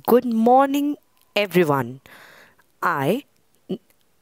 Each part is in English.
Good morning, everyone. I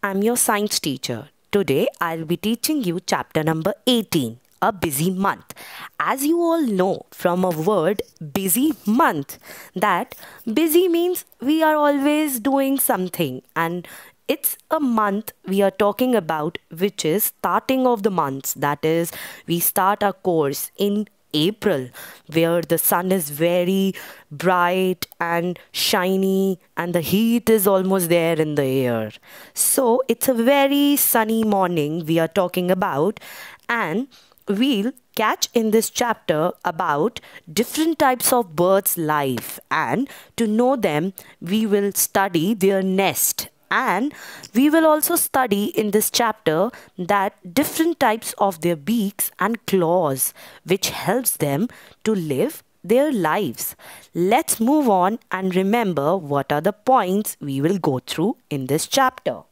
am your science teacher. Today, I'll be teaching you chapter number 18 A Busy Month. As you all know from a word busy month, that busy means we are always doing something, and it's a month we are talking about, which is starting of the months. That is, we start our course in April, where the sun is very bright and shiny, and the heat is almost there in the air. So, it's a very sunny morning we are talking about, and we'll catch in this chapter about different types of birds' life, and to know them, we will study their nest and we will also study in this chapter that different types of their beaks and claws which helps them to live their lives. Let's move on and remember what are the points we will go through in this chapter.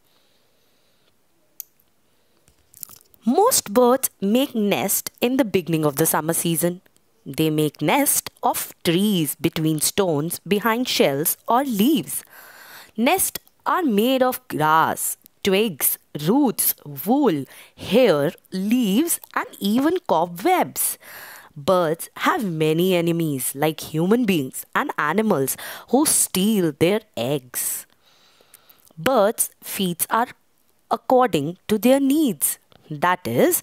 Most birds make nest in the beginning of the summer season. They make nest of trees between stones behind shells or leaves. Nest are made of grass, twigs, roots, wool, hair, leaves, and even cobwebs. Birds have many enemies like human beings and animals who steal their eggs. Birds' feet are according to their needs. That is,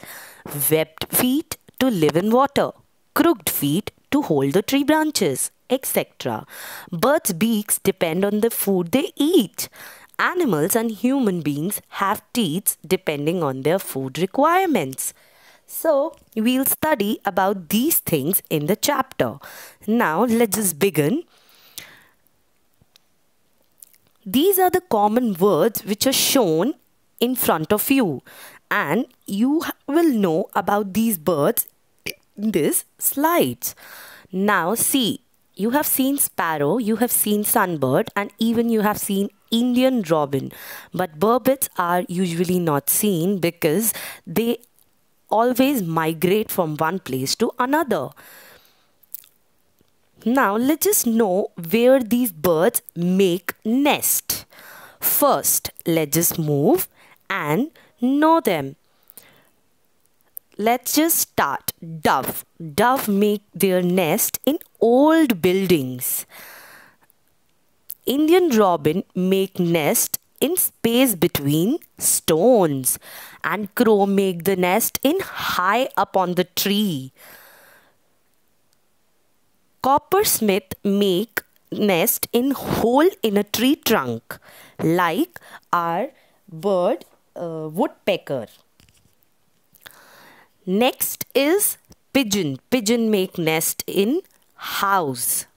webbed feet to live in water, crooked feet to hold the tree branches, etc. Birds' beaks depend on the food they eat. Animals and human beings have teeth depending on their food requirements. So, we'll study about these things in the chapter. Now, let's just begin. These are the common words which are shown in front of you, and you will know about these birds in this slide. Now, see you have seen sparrow, you have seen sunbird, and even you have seen Indian robin. But burbits are usually not seen because they always migrate from one place to another. Now let's just know where these birds make nest. First, let's just move and know them. Let's just start. Dove. Dove make their nest in old buildings. Indian robin make nest in space between stones and crow make the nest in high up on the tree. Coppersmith make nest in hole in a tree trunk like our bird uh, woodpecker. Next is pigeon. Pigeon make nest in house.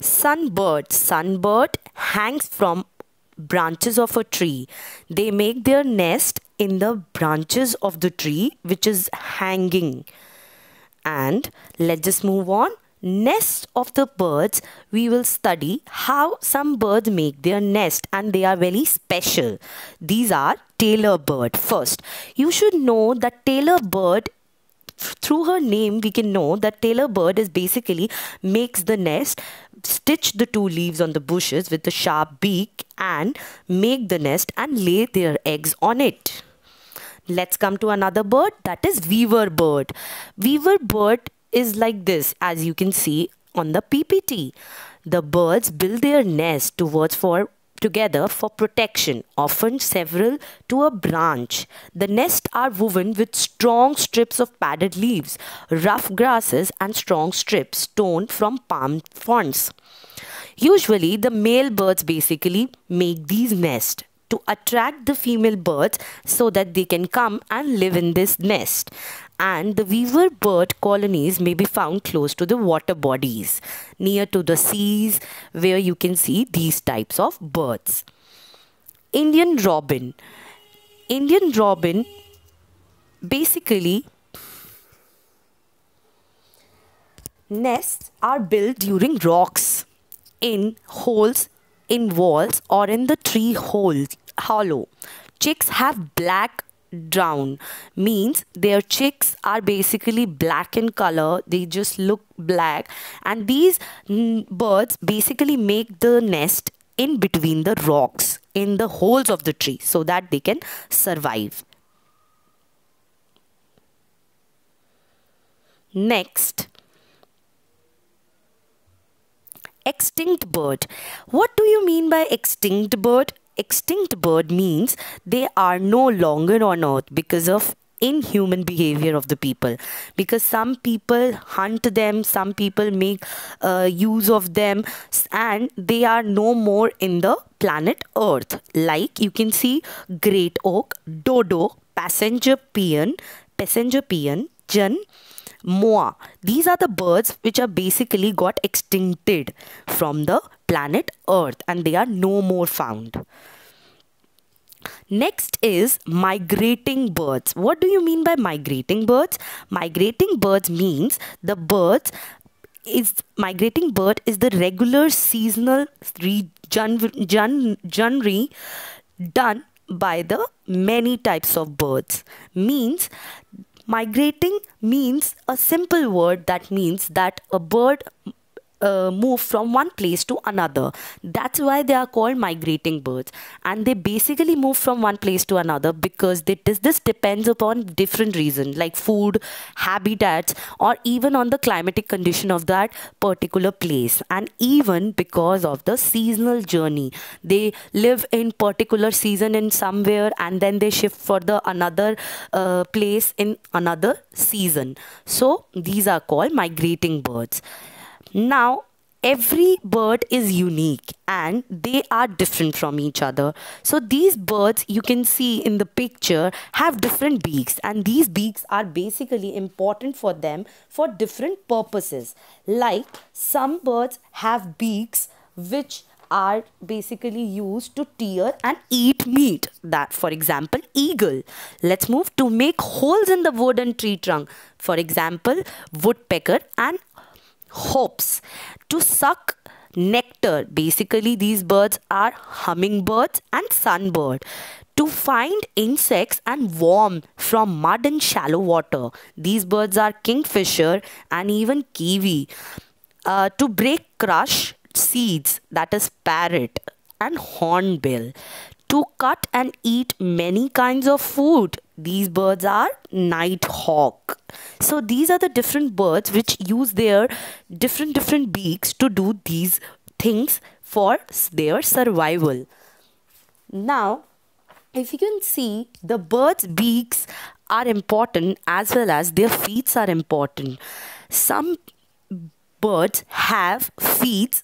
Sunbird. Sunbird hangs from branches of a tree. They make their nest in the branches of the tree which is hanging. And let's just move on. Nest of the birds, we will study how some birds make their nest and they are very special. These are tailor bird. First, you should know that tailor bird through her name we can know that tailor bird is basically makes the nest stitch the two leaves on the bushes with the sharp beak and make the nest and lay their eggs on it. Let's come to another bird that is weaver bird. Weaver bird is like this as you can see on the ppt the birds build their nest towards for together for protection, often several to a branch. The nests are woven with strong strips of padded leaves, rough grasses, and strong strips torn from palm fronds. Usually, the male birds basically make these nests to attract the female birds so that they can come and live in this nest and the weaver bird colonies may be found close to the water bodies near to the seas where you can see these types of birds. Indian robin. Indian robin basically nests are built during rocks in holes in walls or in the tree holes hollow. Chicks have black down means their chicks are basically black in color. They just look black. And these birds basically make the nest in between the rocks in the holes of the tree so that they can survive. Next. Extinct bird. What do you mean by extinct bird extinct bird means they are no longer on earth because of inhuman behavior of the people. Because some people hunt them some people make uh, use of them and they are no more in the planet earth. Like you can see great auk dodo passenger pigeon passenger pigeon jan moa these are the birds which are basically got extincted from the planet earth and they are no more found Next is migrating birds. What do you mean by migrating birds? Migrating birds means the birds is migrating bird is the regular seasonal journey done by the many types of birds means migrating means a simple word that means that a bird uh, move from one place to another. That's why they are called migrating birds. And they basically move from one place to another because they, this, this depends upon different reasons like food, habitats, or even on the climatic condition of that particular place. And even because of the seasonal journey. They live in particular season in somewhere and then they shift for the another uh, place in another season. So these are called migrating birds. Now, every bird is unique and they are different from each other. So these birds you can see in the picture have different beaks and these beaks are basically important for them for different purposes. Like some birds have beaks which are basically used to tear and eat meat that for example eagle let's move to make holes in the wood and tree trunk for example woodpecker and hops to suck nectar. Basically, these birds are hummingbirds and sunbird. To find insects and worm from mud and shallow water. These birds are kingfisher and even kiwi. Uh, to break crush seeds, that is parrot and hornbill. To cut and eat many kinds of food, these birds are nighthawk so these are the different birds which use their different different beaks to do these things for their survival. Now if you can see the birds beaks are important as well as their feet are important. Some birds have feet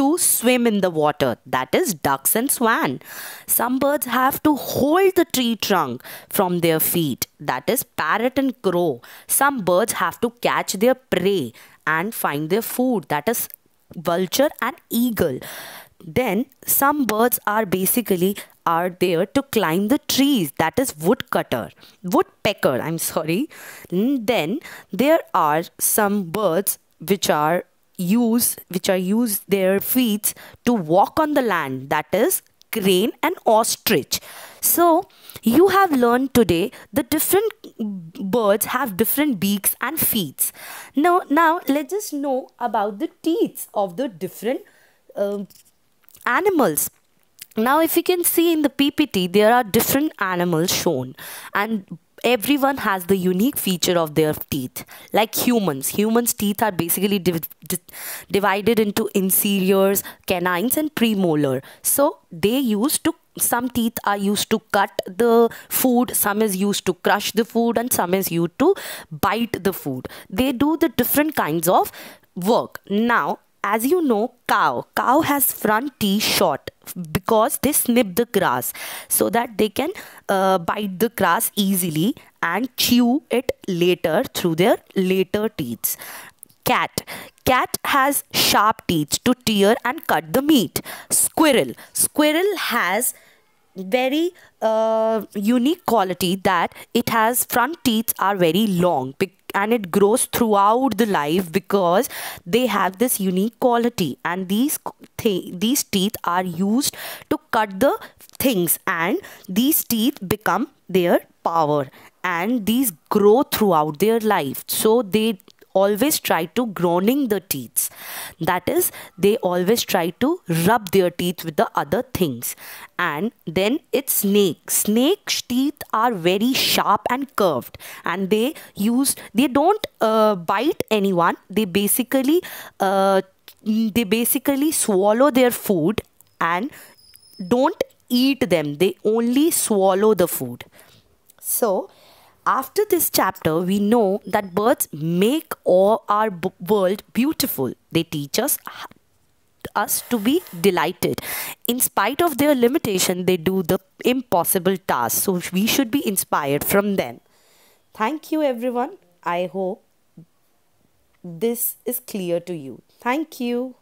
to swim in the water, that is, ducks and swan. Some birds have to hold the tree trunk from their feet, that is, parrot and crow. Some birds have to catch their prey and find their food, that is, vulture and eagle. Then, some birds are basically are there to climb the trees that is woodcutter woodpecker i'm sorry then there are some birds which are use which are use their feet to walk on the land that is crane and ostrich. So you have learned today the different birds have different beaks and feet. Now now let's just know about the teeth of the different uh, animals. Now if you can see in the ppt there are different animals shown. And everyone has the unique feature of their teeth like humans. Humans teeth are basically div divided into inferiors canines and premolar. So they used to some teeth are used to cut the food some is used to crush the food and some is used to bite the food. They do the different kinds of work. Now as you know cow. Cow has front teeth short because they snip the grass so that they can uh, bite the grass easily and chew it later through their later teeth cat. Cat has sharp teeth to tear and cut the meat. Squirrel. Squirrel has very uh, unique quality that it has front teeth are very long and it grows throughout the life because they have this unique quality. And these th these teeth are used to cut the things and these teeth become their power. And these grow throughout their life. So they always try to groaning the teeth. That is they always try to rub their teeth with the other things. And then it's snake. Snake's teeth are very sharp and curved. And they use they don't uh, bite anyone. They basically uh, they basically swallow their food and don't eat them. They only swallow the food. So after this chapter, we know that birds make all our world beautiful. They teach us us to be delighted. In spite of their limitation, they do the impossible task. So we should be inspired from them. Thank you, everyone. I hope this is clear to you. Thank you.